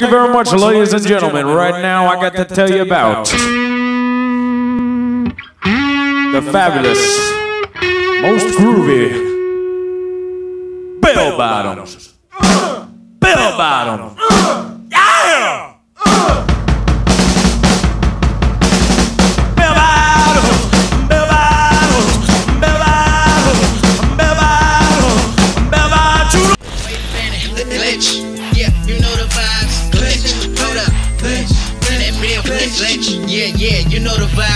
Thank you very much, ladies and gentlemen. Right now, I got to tell you about the fabulous, most groovy bell bottoms. Bell bottoms. Yeah! Bell bottoms. Bell bottoms. Bell bottoms. Bell bottoms. Bell bottoms. Wait a minute, glitch. Yeah, you know the vibes. Real. Yeah, yeah, you know the vibes.